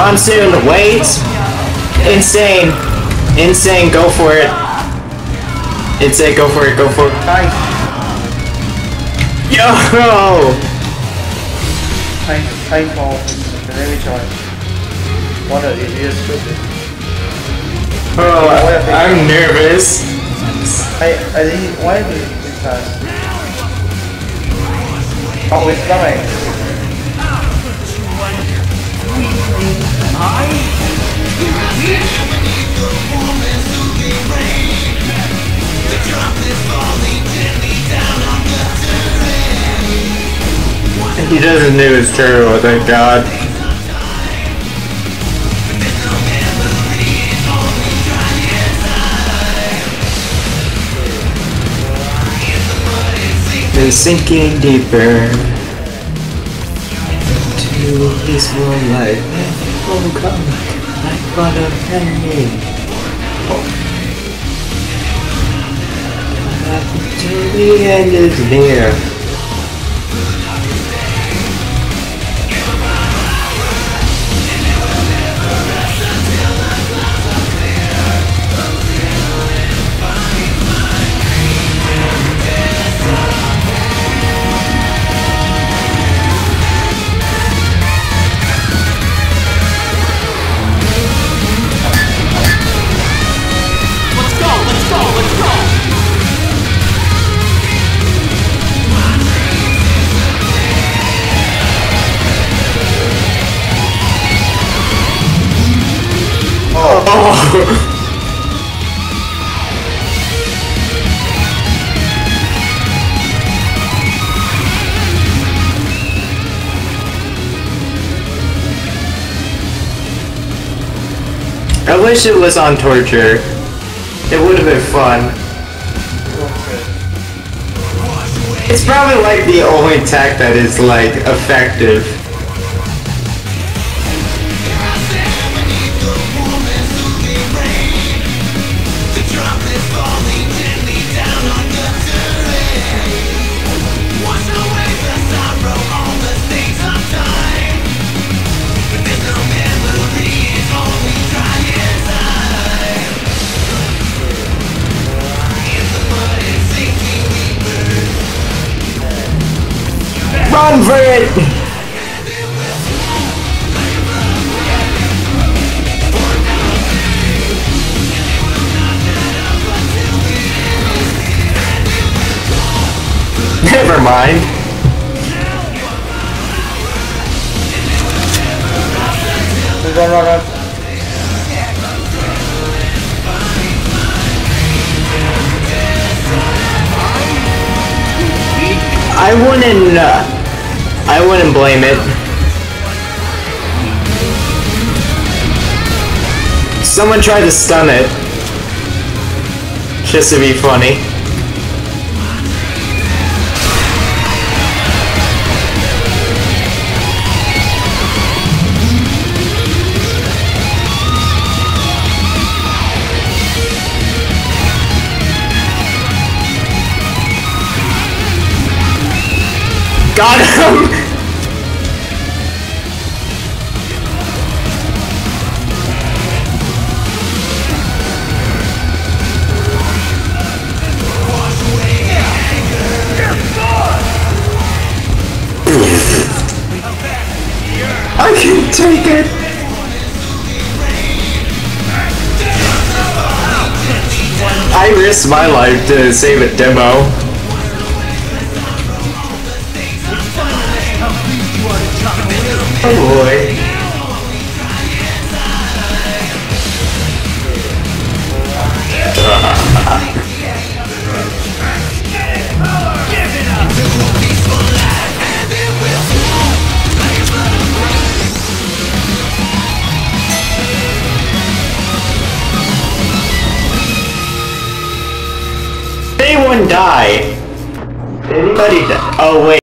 Monsoon, wait! Insane! Insane, go for it! Insane, go for it, go for it. Nice. Yo! Time, time for the charge. What a idiot stupid. Oh, I'm nervous. I, I think, why did it pass? Oh, it's coming. He doesn't do his turbo, thank god. Is sinking deeper into his warm life. Oh, come like butter penny. To the end is near. I wish it was on torture. It would have been fun. It's probably like the only tech that is like effective. Never mind. Run, run, run. I wouldn't. Uh, I wouldn't blame it. Someone tried to stun it. Just to be funny. Got him! I can take it! I risked my life to save a demo. Oh boy. Did anyone die? Anybody die? Oh wait.